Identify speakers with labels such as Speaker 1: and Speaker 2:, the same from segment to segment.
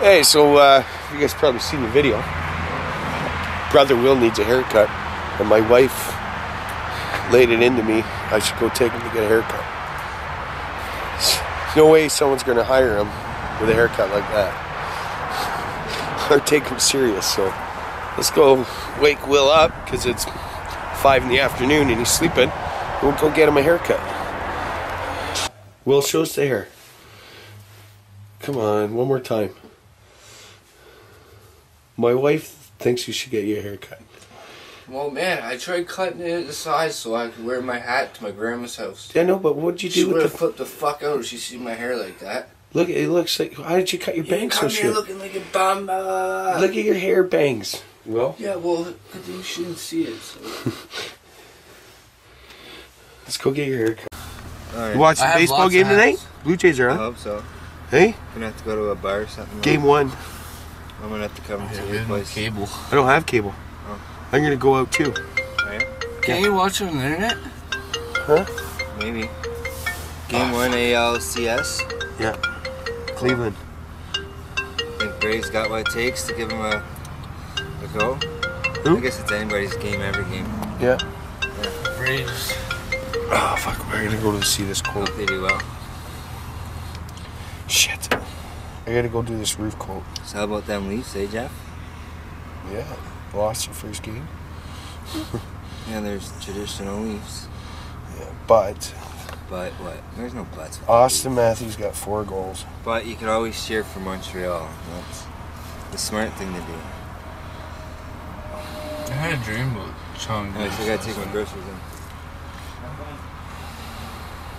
Speaker 1: Hey, so uh, you guys probably seen the video. Brother Will needs a haircut, and my wife laid it into me. I should go take him to get a haircut. There's no way someone's going to hire him with a haircut like that, or take him serious. So let's go wake Will up because it's five in the afternoon and he's sleeping. We'll go get him a haircut. Will, show us the hair. Come on, one more time. My wife thinks you should get your a haircut.
Speaker 2: Well, man, I tried cutting it at the size so I could wear my hat to my grandma's house.
Speaker 1: I know, but what'd you
Speaker 2: She
Speaker 1: do
Speaker 2: would
Speaker 1: with
Speaker 2: have
Speaker 1: the?
Speaker 2: flipped the fuck out if she seen my hair like that.
Speaker 1: Look, it looks like. How did you cut your bangs so
Speaker 2: Come here
Speaker 1: short?
Speaker 2: looking like a bum. uh.
Speaker 1: Look at your hair bangs. Well,
Speaker 2: Yeah, well, good thing she didn't see it. So.
Speaker 1: let's go get your haircut.
Speaker 3: Alright.
Speaker 1: You watch the baseball game tonight? Blue Jays are on.
Speaker 3: I
Speaker 1: on.
Speaker 3: hope so.
Speaker 1: Hey,
Speaker 3: Gonna have to go to a bar or something.
Speaker 1: game one.
Speaker 3: I'm gonna have to come to your place.
Speaker 2: cable.
Speaker 1: I don't have cable.
Speaker 3: Oh.
Speaker 1: I'm gonna go out too.
Speaker 3: Oh, yeah?
Speaker 2: Can you watch on the internet?
Speaker 1: Huh?
Speaker 3: Maybe. Ah. Game one ALCS. Yeah.
Speaker 1: Cleveland.
Speaker 3: I think Braves got what it takes to give him a, a go.
Speaker 1: Who?
Speaker 3: I guess it's anybody's game every game.
Speaker 1: Yeah.
Speaker 2: Braves.
Speaker 1: Oh fuck, we're gonna go to see this quote.
Speaker 3: Hope they do well.
Speaker 1: Shit. I gotta go do this roof coat.
Speaker 3: So how about them Leafs, eh, Jeff?
Speaker 1: Yeah. Lost your first game.
Speaker 3: Yeah, there's traditional Leafs.
Speaker 1: Yeah. But
Speaker 3: But what? There's no buts. Auston Leafs.
Speaker 1: Matthews got four goals.
Speaker 3: But you could always cheer for Montreal. That's the smart thing to do.
Speaker 2: I had a dream about Chong.
Speaker 3: I still gotta take my groceries in.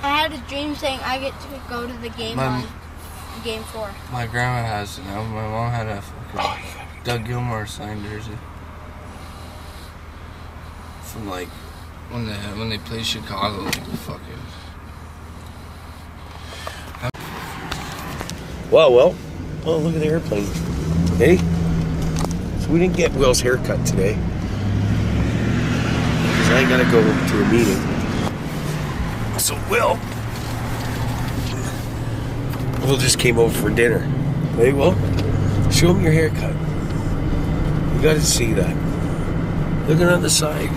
Speaker 4: I had a dream saying I get to go to the game
Speaker 2: My-
Speaker 4: on game four.
Speaker 2: My grandma has it now. My mom had a fucking Doug Gilmour signed jersey. From like when they when they played Chicago, like fucking.
Speaker 1: Well, well. Oh, look at the airplane. Hey? So we didn't get Will's haircut today. Because I gotta go to a meeting. So Will. Will just came over for dinner. Hey, Will. Show him your haircut. You gotta see that. Look at on the side.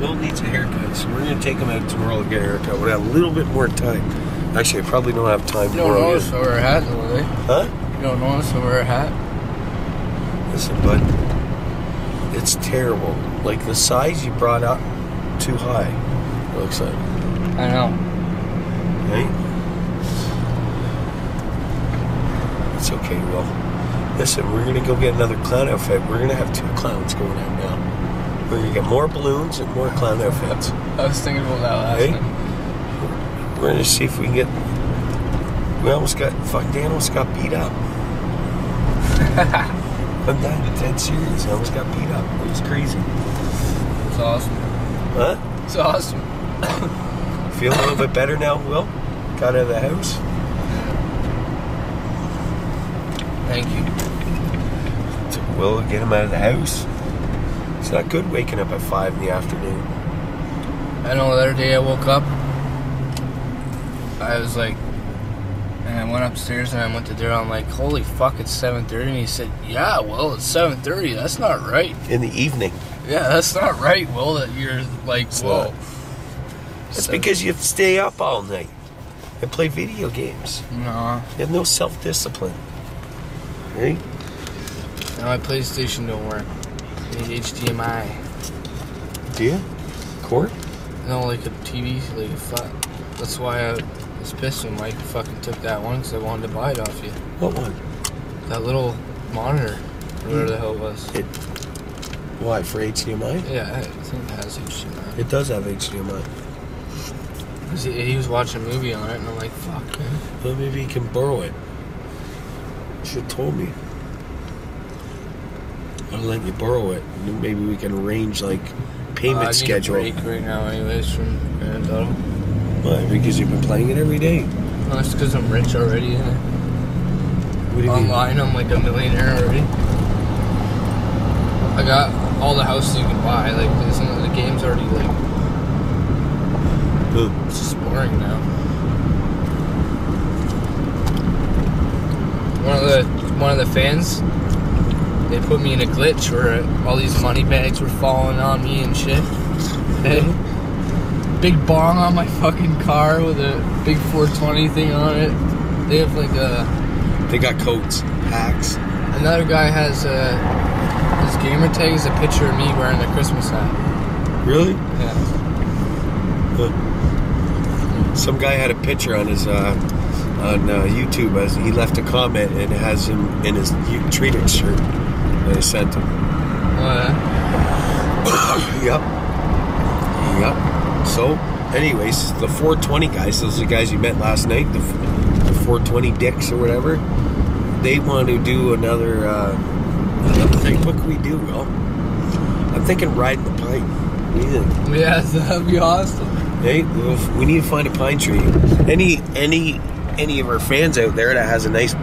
Speaker 1: Will needs a haircut, so we're gonna take him out tomorrow to get a haircut. We'll have a little bit more time. Actually, I probably don't have time
Speaker 2: You don't
Speaker 1: tomorrow.
Speaker 2: notice
Speaker 1: either.
Speaker 2: Wear a hat though, eh?
Speaker 1: Huh?
Speaker 2: You don't notice I wear a hat?
Speaker 1: Listen, bud, it's terrible. Like the size you brought up too high. It looks like,
Speaker 2: I know.
Speaker 1: right? It's okay, Will. Listen, we're gonna go get another clown outfit. We're gonna have two clowns going out now. We're gonna get more balloons and more clown outfits.
Speaker 2: I was thinking about that last
Speaker 1: Hey?
Speaker 2: night.
Speaker 1: We're gonna see if we can get. We almost got fuck. Dan almost got beat up. I'm that dead serious. I almost got beat up. It was crazy.
Speaker 2: It's awesome.
Speaker 1: Huh?
Speaker 2: It's awesome.
Speaker 1: Feel a little bit better now, Will? Got out of the house?
Speaker 2: Thank you.
Speaker 1: Took Will get him out of the house. It's not good waking up at 5 in the afternoon.
Speaker 2: I know the other day I woke up, I was like, and I went upstairs and I went to Daryl. I'm like, holy fuck, it's 7:30, and he said, yeah, well, it's 7:30. That's not right.
Speaker 1: In the evening.
Speaker 2: Yeah, that's not right, Will. That you're like, well.
Speaker 1: It's
Speaker 2: whoa.
Speaker 1: not. That's because you stay up all night and play video games.
Speaker 2: No,
Speaker 1: You have no self discipline. Right?
Speaker 2: now my PlayStation don't work. I need HDMI.
Speaker 1: Do you? Court?
Speaker 2: No, like a TV, like a flat. That's why I was pissed when Mike fucking took that one because I wanted to buy it off you.
Speaker 1: What one?
Speaker 2: That little monitor, whatever the hell it was.
Speaker 1: It. Why? For HDMI?
Speaker 2: Yeah, I think it has HDMI.
Speaker 1: It does have HDMI.
Speaker 2: He, he was watching a movie on it, and I'm like, fuck, man.
Speaker 1: Well, maybe you can borrow it. Should have told me. I'll let you borrow it. Maybe we can arrange like payment
Speaker 2: Uh, I need a
Speaker 1: schedule.
Speaker 2: break right now, anyways, from Grand Auto.
Speaker 1: Why? Because you've been playing it every day.
Speaker 2: No, it's because I'm rich already. innit?
Speaker 1: What do you mean?
Speaker 2: Online, I'm like a millionaire already. I got all the houses you can buy. Like, this, the game's already like
Speaker 1: Who?
Speaker 2: it's just boring now. One of the one of the fans, they put me in a glitch where all these money bags were falling on me and shit. Hey, big bong on my fucking car with a big 420 thing on it. They have like a
Speaker 1: They got coats, hacks.
Speaker 2: another guy has a his gamer tag is a picture of me wearing a Christmas hat.
Speaker 1: Really?
Speaker 2: Yeah.
Speaker 1: Some guy had a picture on his uh, on uh, YouTube as he left a comment and it has him in his Treedicks shirt that I sent him.
Speaker 2: Oh, yeah.
Speaker 1: Yep. Yep. So, anyways, the 420 guys, those are the guys you met last night, the, the 420 dicks or whatever, they want to do another uh, another thing. What can we do, Will? I'm thinking riding the pine. What do you think?
Speaker 2: Yeah, that'd be awesome.
Speaker 1: Hey, we need to find a pine tree. Any any any of our fans out there that has a nice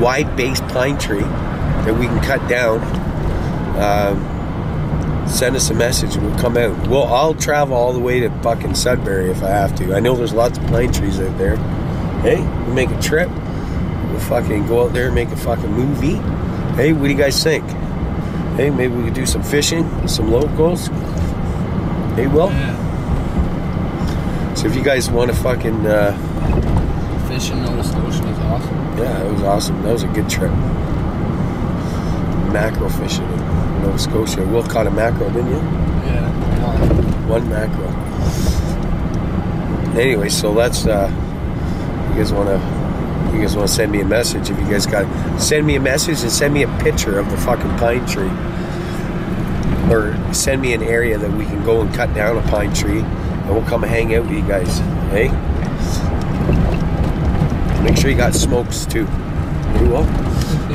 Speaker 1: wide based pine tree that we can cut down, um, send us a message and we'll come out. Well, I'll travel all the way to fucking Sudbury if I have to. I know there's lots of pine trees out there. Hey, we'll make a trip. We'll fucking go out there and make a fucking movie. Hey, what do you guys think? Hey, maybe we could do some fishing, with some locals. Hey, Will.
Speaker 2: Yeah.
Speaker 1: So if you guys want to fucking, uh,
Speaker 2: Fishing Nova Scotia is awesome.
Speaker 1: yeah, it was awesome. That was a good trip. Mackerel fishing in Nova Scotia. Will caught a mackerel, didn't you?
Speaker 2: Yeah.
Speaker 1: One mackerel. Anyway, so that's uh, you guys want to, you guys want to send me a message. If you guys got, send me a message and send me a picture of the fucking pine tree, or send me an area that we can go and cut down a pine tree, and we'll come hang out with you guys. Hey. Make sure you got smokes too. You will?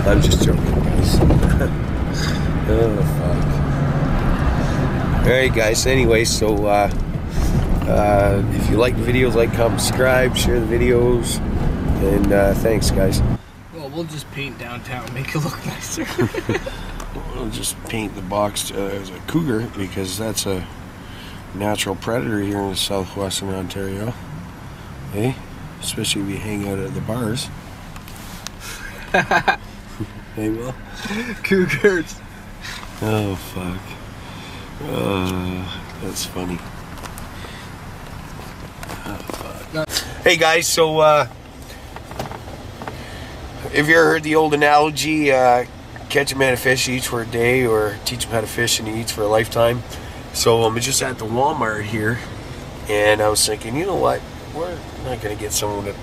Speaker 1: I'm just joking, guys. oh fuck. Alright guys, anyway, so uh, uh, if you like the videos, like, comment, subscribe, share the videos, and uh, thanks guys.
Speaker 2: Well, we'll just paint downtown, make it look nicer.
Speaker 1: we'll just paint the box uh, as a cougar because that's a natural predator here in southwestern Ontario. Hey, especially if you hang out at the bars. hey, Will.
Speaker 2: Cougars.
Speaker 1: Oh fuck. Uh, that's funny. Oh fuck. Hey guys, so uh, have you ever heard the old analogy? Uh, catch a man a fish, he eats for a day, or teach him how to fish and he eats for a lifetime. So I'm just at the Walmart here, and I was thinking, you know what? We're not gonna get someone to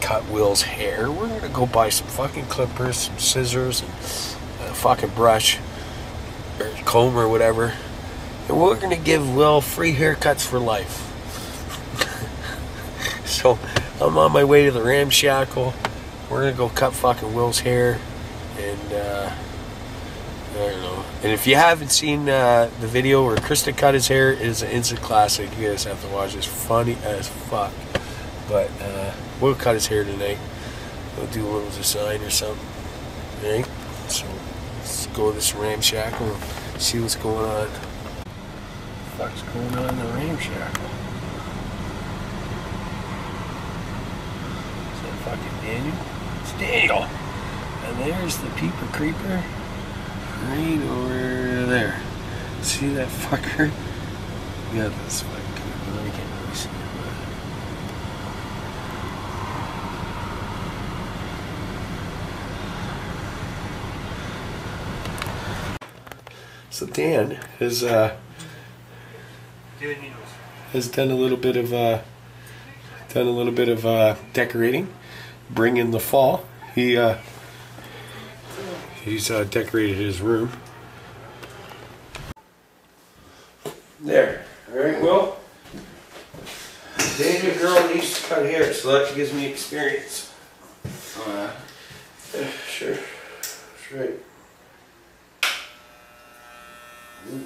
Speaker 1: cut Will's hair. We're gonna go buy some fucking clippers, some scissors, and a fucking brush or comb or whatever. And we're gonna give Will free haircuts for life. so I'm on my way to the ramshackle. We're gonna go cut fucking Will's hair, and uh, And if you haven't seen uh, the video where Krista cut his hair, it is an instant classic. You guys have to watch. It's funny as fuck. But uh, we'll cut his hair tonight. We'll do a little design or something. Right? So let's go to this ramshackle and see what's going on. What's going on in the ramshackle? Is that fucking Daniel? It's Daniel! And there's the peeper creeper right over there. See that fucker? Yeah, that's fucking. I can't really see it. So Dan has uh, has done a little bit of uh, done a little bit of uh, decorating, bring in the fall. He uh, he's uh, decorated his room. There, all right. Well, Daniel girl needs to cut hair, so that gives me experience.
Speaker 2: Uh,
Speaker 1: Yeah, sure, that's right. Ooh,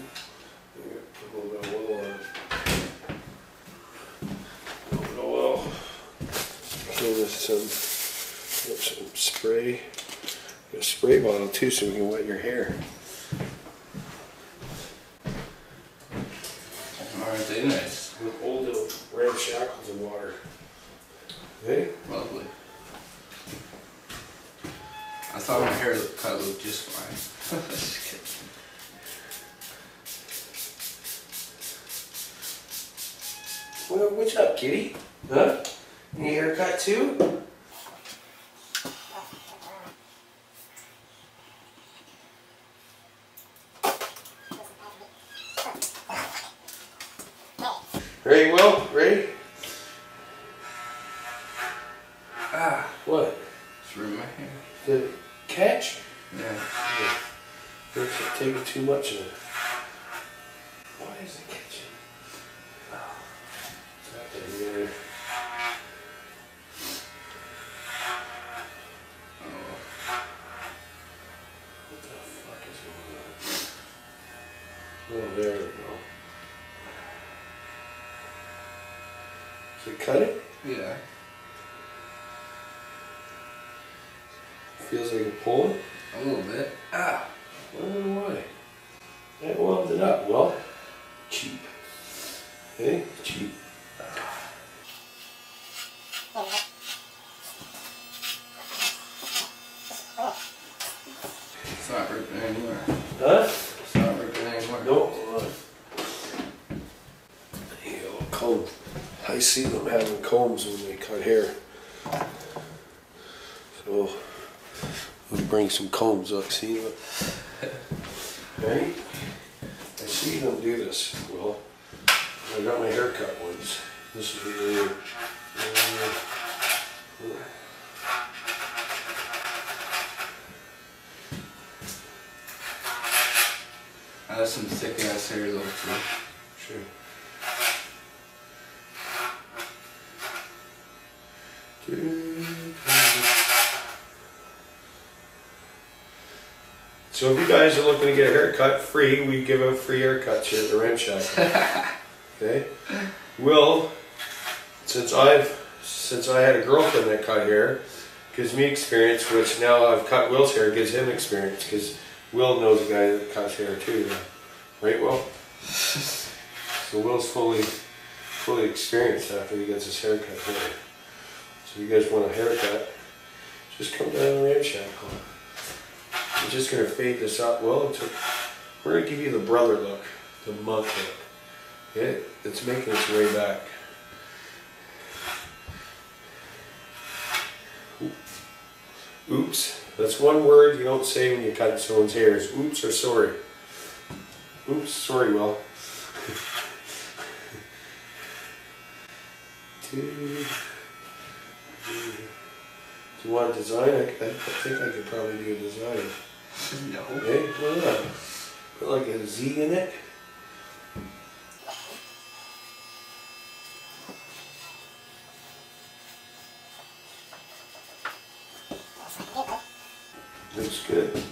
Speaker 1: I gotta put a little bit of oil on it. A little bit of oil. Give this some, get some spray. Get a spray bottle too, so we can wet your hair.
Speaker 2: aren't they nice?
Speaker 1: With old little ramshackles of water. Hey?
Speaker 2: Lovely. I thought my hair haircut looked just fine. Just
Speaker 1: what's up, kitty? Huh? Any haircut too? Ready, Will? Ready?
Speaker 2: Ah,
Speaker 1: What?
Speaker 2: it's my hair.
Speaker 1: The catch?
Speaker 2: Yeah.
Speaker 1: You're taking too much of it. Why is it catching? Oh, it's not there. What the fuck is going on? Oh, there we go. So cut it?
Speaker 2: Yeah.
Speaker 1: Feels like a pulling?
Speaker 2: A little bit. Ah.
Speaker 1: Know why. That wound it up. Well, cheap. Hey, cheap. Combs when they cut hair. So we'll bring some combs. Look, see look. Right? I see them do this. Well, I got my haircut ones. This is the.
Speaker 2: I have some thick ass hair though too.
Speaker 1: Sure. So if you guys are looking to get a haircut free, we give out free haircuts here at the Ranch Shack. okay? Will, since I've since I had a girlfriend that cut hair, gives me experience, which now I've cut Will's hair gives him experience because Will knows a guy that cuts hair too. Right, Will? So Will's fully fully experienced after he gets his haircut here. So if you guys want a haircut, just come down to the Ranch Shack. I'm just gonna fade this up. Well, we're gonna give you the brother look, the monk look. Okay? It's making its way back. Oops. That's one word you don't say when you cut someone's hair is oops or sorry. Oops, sorry, Will. Do you want a design? I, I think I could probably do a design.
Speaker 2: No.
Speaker 1: Why not? Put like a Z in it. Looks good.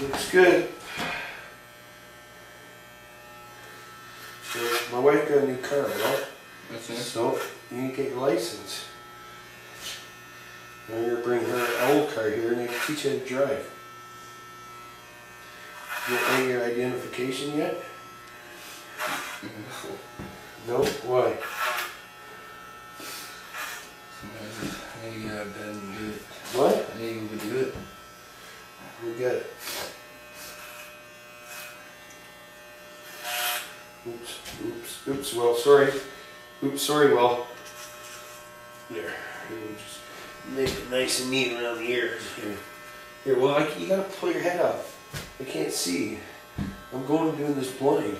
Speaker 1: Looks good. So my wife got a new car, right?
Speaker 2: That's it.
Speaker 1: So you need to get your license. Now you're gonna bring her old car here and they can teach you how to drive. You got any identification yet? No? Why?
Speaker 2: I need to get out of bed and do it.
Speaker 1: What?
Speaker 2: I need to do it.
Speaker 1: We got it. Oops, oops, oops, well, sorry. Oops, sorry, well. There. You just make it nice and neat around the ears. Here, here well, I, you gotta pull your head up. I can't see. I'm going to doing this blind.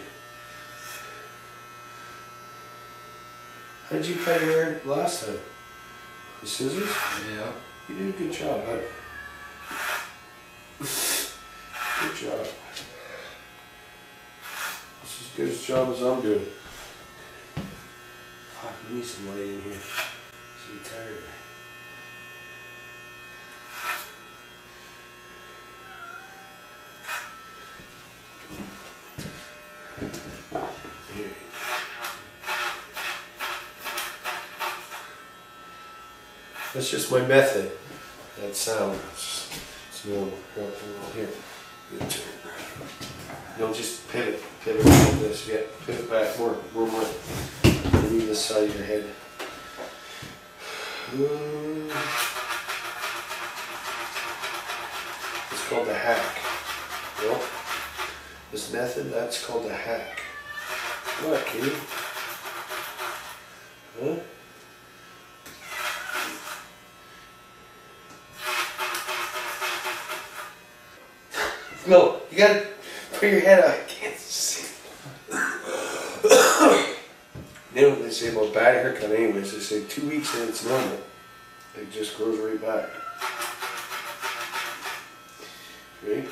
Speaker 1: How did you cut your hair last time? The scissors?
Speaker 2: Yeah.
Speaker 1: You did a good job, bud. Good job. This is as good a job as I'm doing. Fuck, we need some light in here. So tired. That's just my method. That sound. It's normal. Here. Don't just pivot. Pivot like this. Yeah. Pivot back more. More, more. Leave the side of your head. It's called the hack. You? This method, that's called the hack. What, kid? Huh? No, you gotta put your head out. I can't see. know what they say about bad haircut anyways? They say two weeks and it's normal. It just grows right back. Right?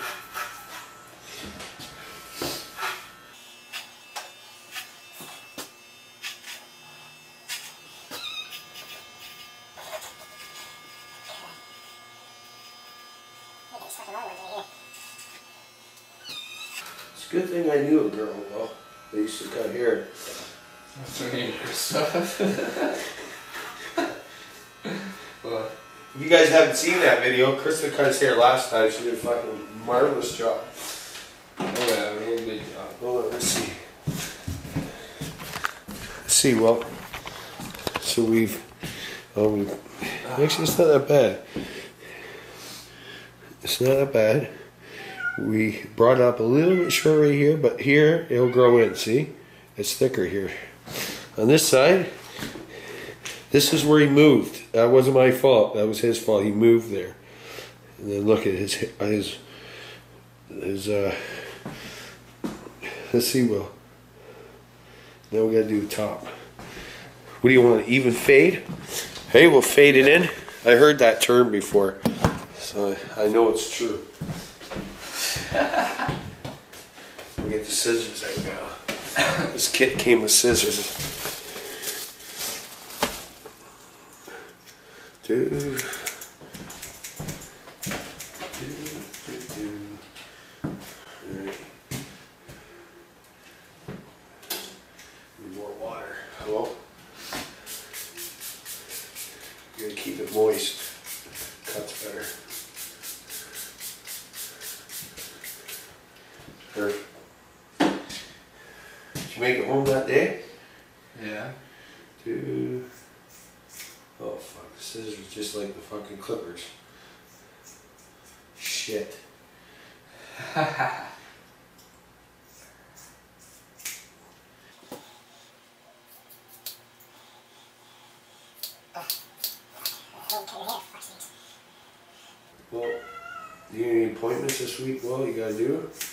Speaker 1: Good thing I knew a girl well. They used to cut hair.
Speaker 2: What's her name, Krista? well,
Speaker 1: If you guys haven't seen that video, Krista cut his hair last time. She did a fucking marvelous job.
Speaker 2: oh yeah, real good job.
Speaker 1: Hold on, let's see. Let's see, well, so we've, oh, we actually, it's not that bad. It's not that bad. We brought up a little bit short right here, but here it'll grow in, see? It's thicker here. On this side, this is where he moved. That wasn't my fault. That was his fault. He moved there. And then look at his, his, his, uh, Let's see, Will. Now we gotta do the top. What do you want? Even fade? Hey, we'll fade it in. I heard that term before, so I know it's true. We get the scissors out now. This kit came with scissors. Do, do, do. More water. Hello? You gotta keep it moist. Cuts better. Or, did you make it home that day?
Speaker 2: Yeah.
Speaker 1: Dude. Oh fuck, the scissors are just like the fucking clippers. Shit. Well, do you need any appointments this week? Well, you gotta do it.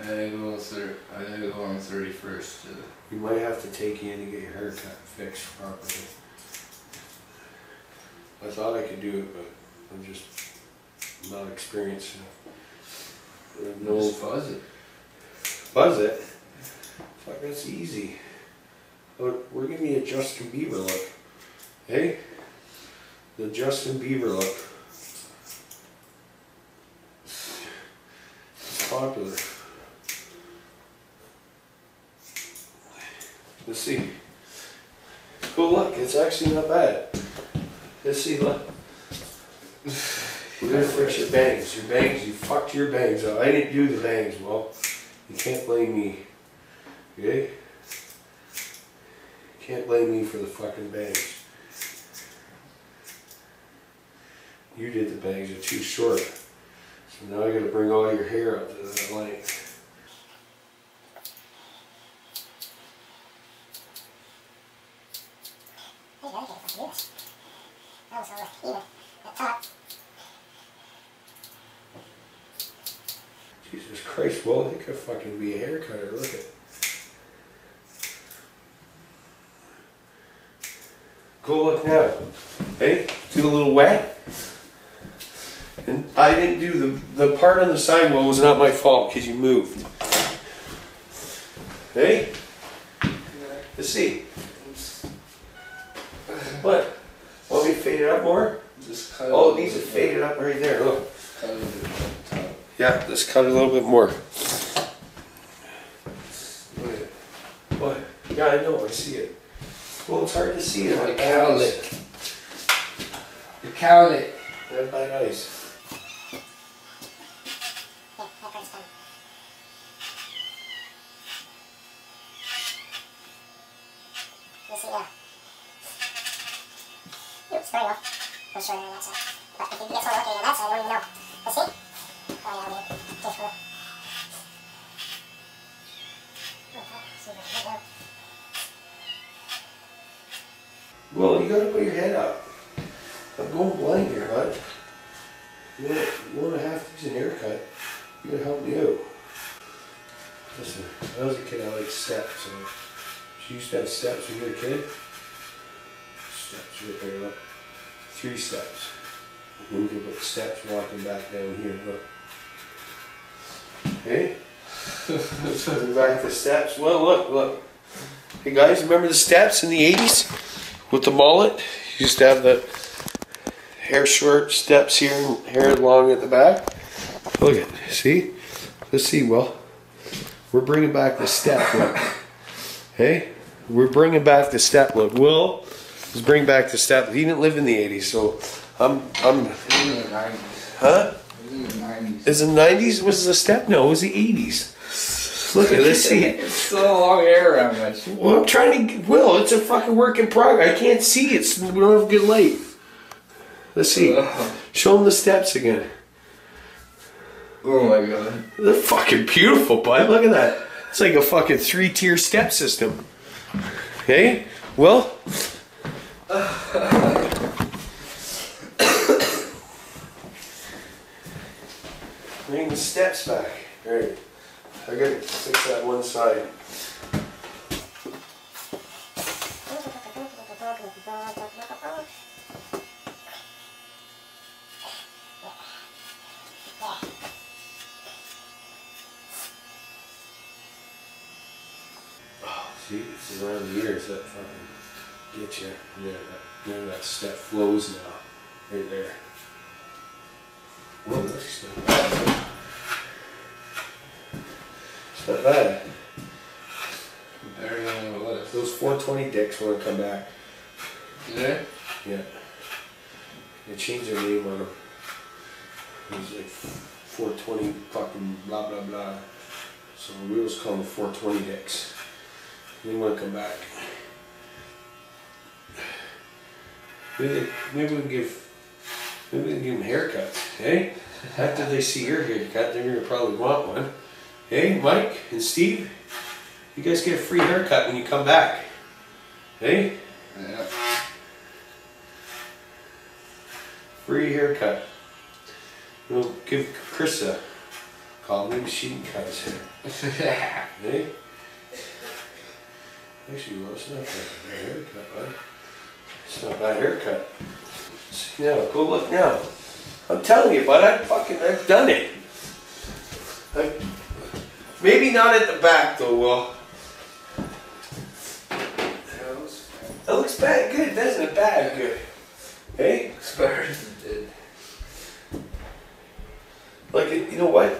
Speaker 2: I gotta go thir- I gotta go on the thirty first.
Speaker 1: You might have to take you in to get your hair cut fixed properly. I thought I could do it, but I'm just not experienced enough.
Speaker 2: No fuzz it.
Speaker 1: buzz it. Fuck, that's easy. But we're giving you a Justin Bieber look. Hey? The Justin Bieber look. It's popular. Let's see. Cool look, it's actually not bad. Let's see, look. We're gonna fix your bangs. Your bangs, you fucked your bangs up. I didn't do the bangs, well, you can't blame me. Okay? You Can't blame me for the fucking bangs. You did the bangs, they're too short. So now I gotta bring all your hair up to that length. Jesus Christ, well, it could fucking be a hair cutter, look at Go look now. Hey, feel a little wet? And I didn't do the, the part on the sidewall was not my fault because you moved. Hey? Let's see. What? Want me to fade it up more?
Speaker 2: Just cut
Speaker 1: Oh,
Speaker 2: it
Speaker 1: these
Speaker 2: a
Speaker 1: are
Speaker 2: little
Speaker 1: faded up right there, look.
Speaker 2: Cut it a bit on.
Speaker 1: Yeah, let's cut it a little bit more. Look at it. What? Yeah, I know, I see it. Well, it's hard to see it.
Speaker 2: The cowlick. The cowlick.
Speaker 1: Red by
Speaker 5: You
Speaker 1: gotta help me out. Listen, when I was a kid, I liked steps. And she used to have steps when you were a kid. Steps right there, look. Three steps. And you can put steps walking back down here, look. Okay? Back to steps. Well, look, look. Hey guys, remember the steps in the 80s? With the mullet? You used to have the hair short steps here and hair long at the back. Look at see? Let's see, Will. We're bringing back the step look. Hey? We're bringing back the step look. Will is bringing back the step. He didn't live in the 80s, so I'm, I'm,
Speaker 2: 90s.
Speaker 1: huh?
Speaker 2: in the 90s.
Speaker 1: Is the 90s? Was the step? No, it was the 80s. Look at let's see.
Speaker 2: It's still a long hair my shoe.
Speaker 1: Well, I'm trying to. Will, it's a fucking work in progress. I can't see. It's we don't have good light. Let's see. Show him the steps again.
Speaker 2: Oh my god.
Speaker 1: They're fucking beautiful, bud. Look at that. It's like a fucking three-tier step system. Okay? Well. Bring the steps back. All right. I gotta fix that one side. It's around the ears that fucking get you. Yeah, that, yeah, that step flows now. Right there. Well, that's not bad. It's not bad.
Speaker 2: Better than it was.
Speaker 1: Those 420 dicks want to come back.
Speaker 2: Yeah?
Speaker 1: Yeah. They changed their name on them. It was like 420 fucking blah blah blah. So we was call them 420 dicks. They want to come back. Maybe, maybe we can give maybe we can give them haircuts, hey? After they see your haircut, they're gonna probably want one. Hey, Mike and Steve, you guys get a free haircut when you come back. Hey?
Speaker 2: Yeah.
Speaker 1: Free haircut. We'll give Chris a call. Maybe she can cut his hair. Hey? Actually, well, it's not that bad haircut, bud. It's not a bad haircut. See now, go look now. I'm telling you, bud, I fucking, I've done it. I, maybe not at the back though, Will. That looks bad, good, doesn't it? Bad, good. Hey?
Speaker 2: It's better than it did.
Speaker 1: Like, you know what?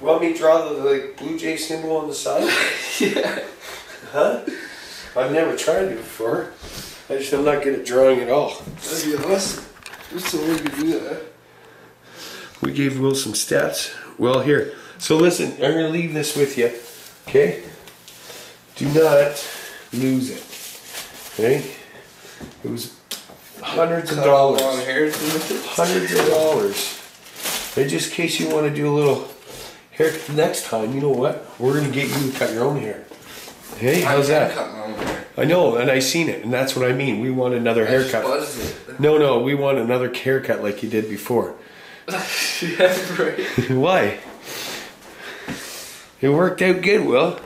Speaker 1: You want me to draw the like, Blue Jay symbol on the side?
Speaker 2: yeah.
Speaker 1: Huh? I've never tried it before. I just am not good at drawing at all.
Speaker 2: That'd be awesome. Just so we could do that.
Speaker 1: We gave Will some stats. Well, here. So listen, I'm going to leave this with you. Okay? Do not lose it. Okay? It was hundreds of
Speaker 2: Cut all long
Speaker 1: dollars. Hundreds of dollars. And just in case you want to do a little hair next time, you know what? We're going to get you to cut your own hair. Hey, how's that?
Speaker 2: Cut my own hair.
Speaker 1: I know, and I seen it, and that's what I mean. We want another haircut. No, no, we want another haircut like you did before.
Speaker 2: yeah, right.
Speaker 1: Why? It worked out good, Will.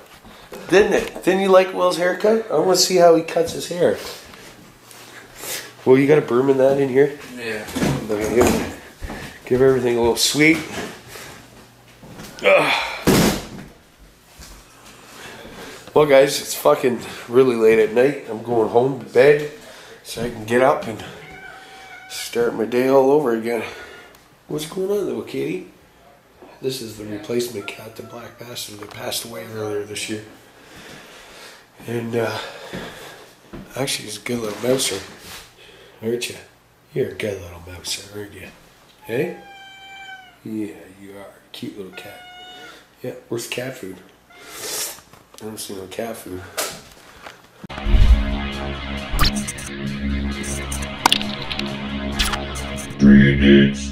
Speaker 1: Didn't it? Didn't you like Will's haircut? I want to see how he cuts his hair. Well, you got a broom in that in here?
Speaker 2: Yeah.
Speaker 1: Give, give everything a little sweet. Ugh. Well, guys, it's fucking really late at night. I'm going home to bed so I can get up and start my day all over again. What's going on, though, Katie? This is the replacement cat, the black bastard that passed away earlier this year. And, uh, actually, he's a good little mouser, aren't you? You're a good little mouser, aren't you? Hey? Yeah, you are. Cute little cat. Yeah, where's cat food? I don't see no cat food.
Speaker 6: Three dicks.